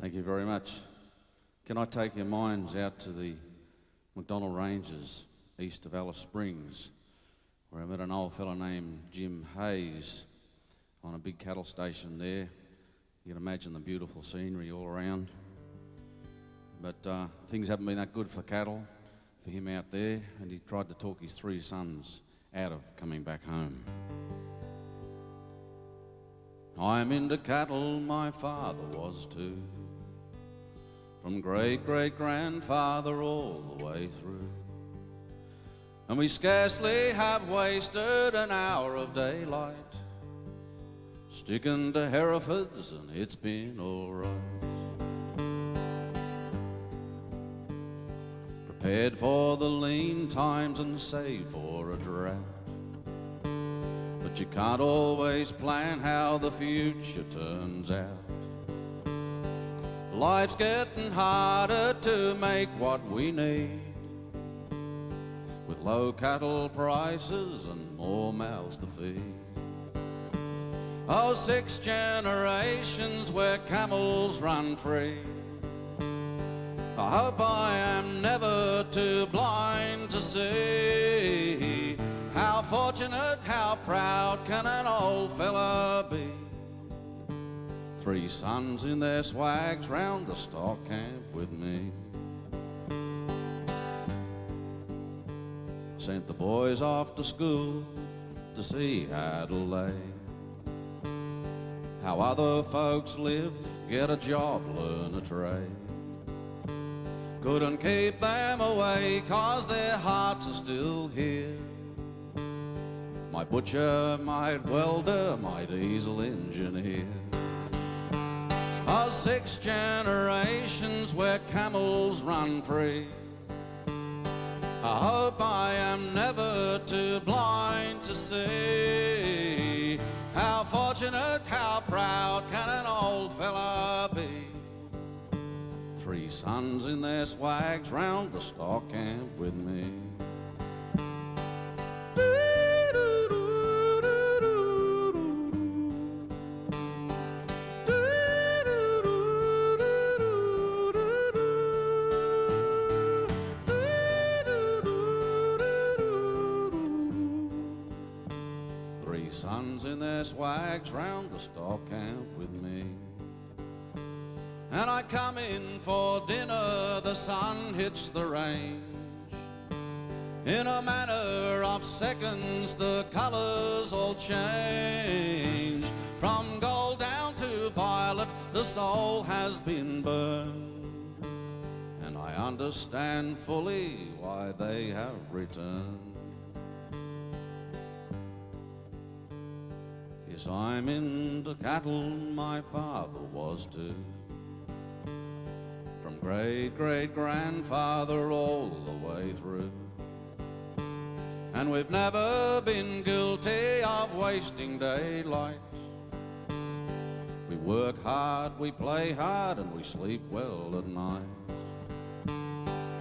Thank you very much. Can I take your minds out to the MacDonnell Ranges east of Alice Springs, where I met an old fellow named Jim Hayes on a big cattle station there. You can imagine the beautiful scenery all around. But uh, things haven't been that good for cattle for him out there, and he tried to talk his three sons out of coming back home. I'm into cattle, my father was too. From great great grandfather all the way through. And we scarcely have wasted an hour of daylight sticking to Herefords, and it's been alright. Prepared for the lean times and save for a drought. But you can't always plan how the future turns out. Life's getting harder to make what we need. With low cattle prices and more mouths to feed. Oh, six generations where camels run free. I hope I am never too blind to see fortunate, how proud can an old fella be. Three sons in their swags round the stock camp with me. Sent the boys off to school to see Adelaide how other folks live, get a job, learn a trade. Couldn't keep them away, cause their hearts are still here. My butcher, my welder, my diesel engineer. Of six generations where camels run free. I hope I am never too blind to see how fortunate, how proud can an old fella be? Three sons in their swags round the stock camp sons in their swags round the stock camp with me. And I come in for dinner, the sun hits the range. In a matter of seconds, the colors all change. From gold down to violet, the soul has been burned. And I understand fully why they have returned. Yes, I'm into cattle, my father was too. From great great grandfather all the way through. And we've never been guilty of wasting daylight. We work hard, we play hard, and we sleep well at night.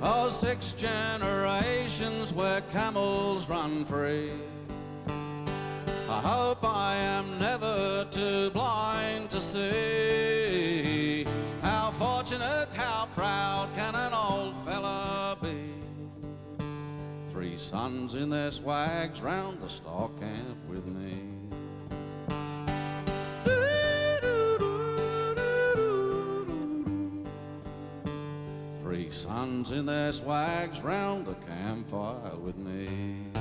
Oh, six generations where camels run free. I hope I am never too blind to see how fortunate, how proud can an old fella be. Three sons in their swags round the stock camp with me. Three sons in their swags round the campfire with me.